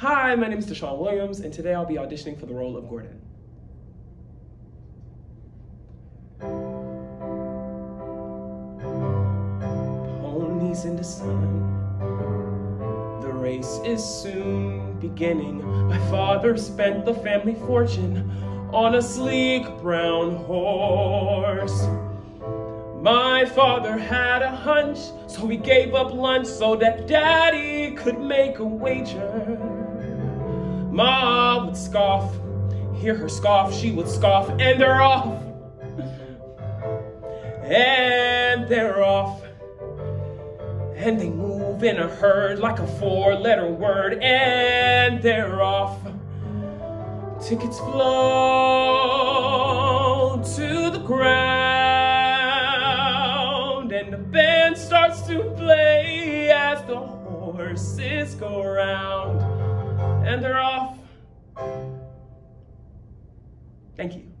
Hi, my name is Deshawn Williams, and today I'll be auditioning for the role of Gordon. Ponies in the sun, the race is soon beginning. My father spent the family fortune on a sleek brown horse. My father had a hunch, so he gave up lunch so that daddy could make a wager. Ma would scoff, hear her scoff, she would scoff, and they're off. And they're off. And they move in a herd like a four letter word, and they're off. Tickets flow to the ground and the band starts to play horses go round and they're off. Thank you.